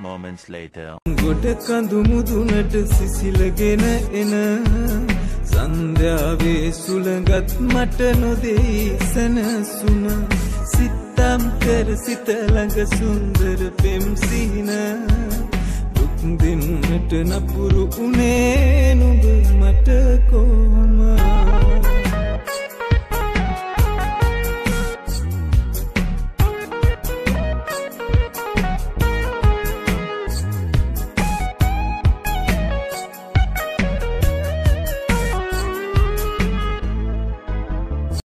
moments later. ගොඩ කඳු මුදුනට සිසිලගෙන එන සන්ධ්‍යාවේ සුළඟත් මට නොදෙයි සැනසුන. සිත්තම් කර සිත ළඟ සුන්දර පෙම්සිහින දුක් දෙන්නට නපුරු උනේ නුඹ. මට කොහොම